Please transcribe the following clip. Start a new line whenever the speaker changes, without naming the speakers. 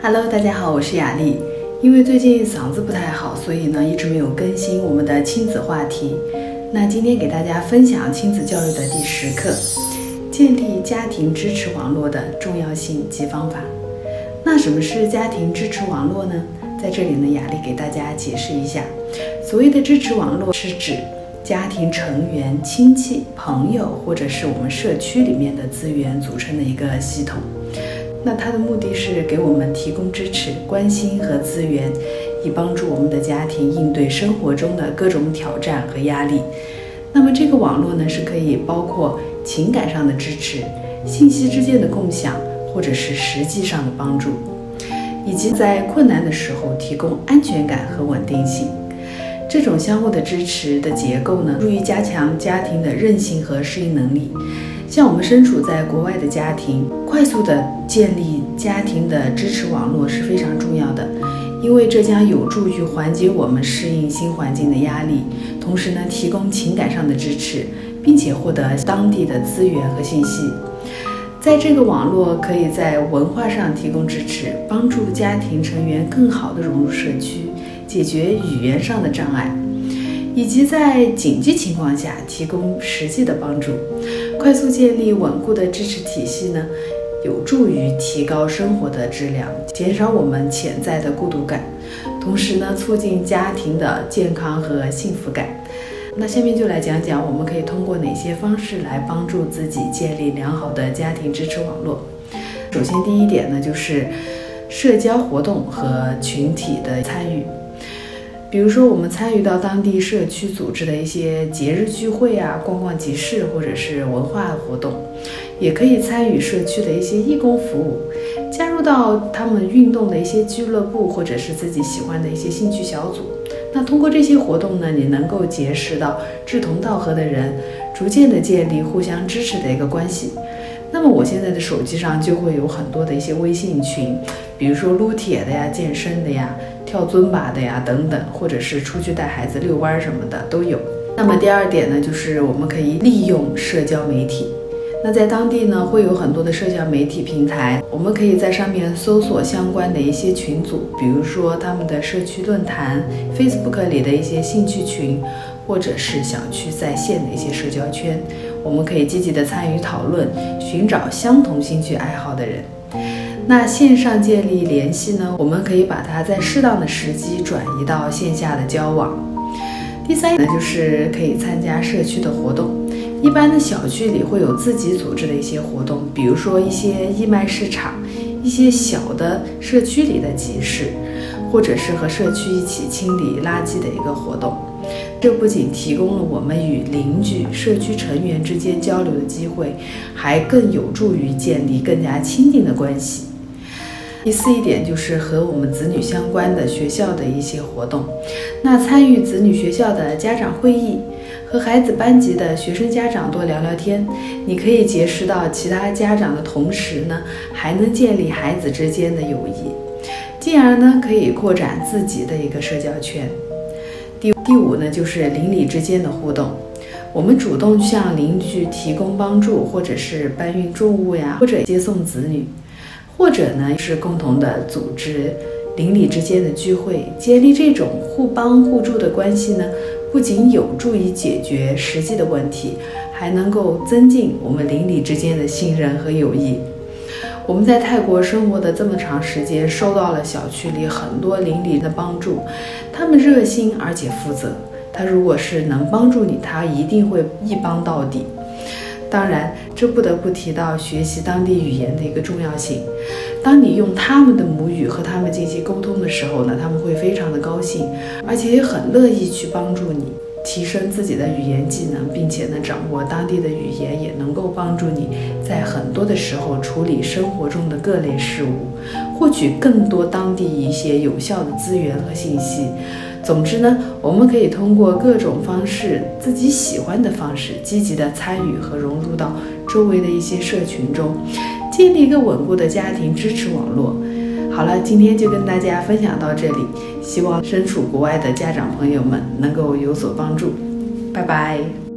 Hello，大家好，我是雅丽。因为最近嗓子不太好，所以呢一直没有更新我们的亲子话题。那今天给大家分享亲子教育的第十课：建立家庭支持网络的重要性及方法。那什么是家庭支持网络呢？在这里呢，雅丽给大家解释一下。所谓的支持网络，是指家庭成员、亲戚、朋友或者是我们社区里面的资源组成的一个系统。那它的目的是给我们提供支持、关心和资源，以帮助我们的家庭应对生活中的各种挑战和压力。那么这个网络呢，是可以包括情感上的支持、信息之间的共享，或者是实际上的帮助。以及在困难的时候提供安全感和稳定性，这种相互的支持的结构呢，助于加强家庭的韧性和适应能力。像我们身处在国外的家庭，快速的建立家庭的支持网络是非常重要的，因为这将有助于缓解我们适应新环境的压力，同时呢，提供情感上的支持，并且获得当地的资源和信息。在这个网络可以在文化上提供支持，帮助家庭成员更好地融入社区，解决语言上的障碍，以及在紧急情况下提供实际的帮助。快速建立稳固的支持体系呢，有助于提高生活的质量，减少我们潜在的孤独感，同时呢，促进家庭的健康和幸福感。那下面就来讲讲，我们可以通过哪些方式来帮助自己建立良好的家庭支持网络。首先，第一点呢，就是社交活动和群体的参与。比如说，我们参与到当地社区组织的一些节日聚会啊、逛逛集市或者是文化活动，也可以参与社区的一些义工服务，加入到他们运动的一些俱乐部或者是自己喜欢的一些兴趣小组。那通过这些活动呢，你能够结识到志同道合的人，逐渐的建立互相支持的一个关系。那么我现在的手机上就会有很多的一些微信群，比如说撸铁的呀、健身的呀、跳尊巴的呀等等，或者是出去带孩子遛弯什么的都有。那么第二点呢，就是我们可以利用社交媒体。那在当地呢，会有很多的社交媒体平台，我们可以在上面搜索相关的一些群组，比如说他们的社区论坛、Facebook 里的一些兴趣群，或者是小区在线的一些社交圈，我们可以积极的参与讨论，寻找相同兴趣爱好的人。那线上建立联系呢，我们可以把它在适当的时机转移到线下的交往。第三呢，就是可以参加社区的活动。一般的小区里会有自己组织的一些活动，比如说一些义卖市场，一些小的社区里的集市，或者是和社区一起清理垃圾的一个活动。这不仅提供了我们与邻居、社区成员之间交流的机会，还更有助于建立更加亲近的关系。第四一点就是和我们子女相关的学校的一些活动，那参与子女学校的家长会议。和孩子班级的学生家长多聊聊天，你可以结识到其他家长的同时呢，还能建立孩子之间的友谊，进而呢可以扩展自己的一个社交圈。第第五呢就是邻里之间的互动，我们主动向邻居提供帮助，或者是搬运重物呀，或者接送子女，或者呢是共同的组织邻里之间的聚会，建立这种互帮互助的关系呢。不仅有助于解决实际的问题，还能够增进我们邻里之间的信任和友谊。我们在泰国生活的这么长时间，收到了小区里很多邻里的帮助，他们热心而且负责。他如果是能帮助你，他一定会一帮到底。当然，这不得不提到学习当地语言的一个重要性。当你用他们的母语和他们进行沟通的时候呢，他们会非常的高兴，而且也很乐意去帮助你提升自己的语言技能，并且呢，掌握当地的语言也能够帮助你在很多的时候处理生活中的各类事务，获取更多当地一些有效的资源和信息。总之呢，我们可以通过各种方式，自己喜欢的方式，积极的参与和融入到周围的一些社群中。建立一个稳固的家庭支持网络。好了，今天就跟大家分享到这里，希望身处国外的家长朋友们能够有所帮助。拜拜。